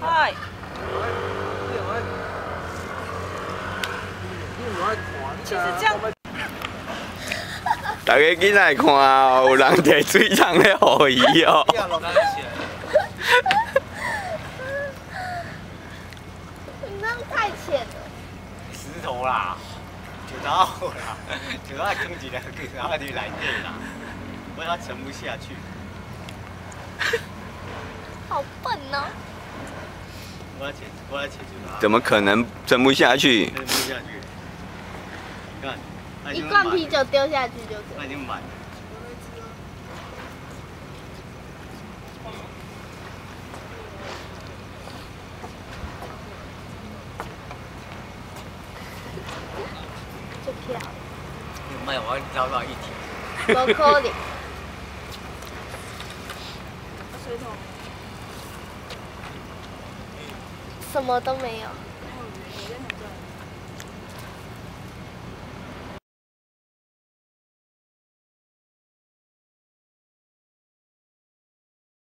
嗨，其实这样，大家进来看哦，有人摕水桶咧互伊哦。你那太浅了。石头啦，就到啦，就到坑一个，然后就来底啦，不然他沉不下去。好笨哦！我要切，我要切就它。怎么可能沉不下去？沉不下去？你看，一罐啤酒丢下去就可以。它已经满了。没有，我要找到一起。我可的。水桶。什么都没有。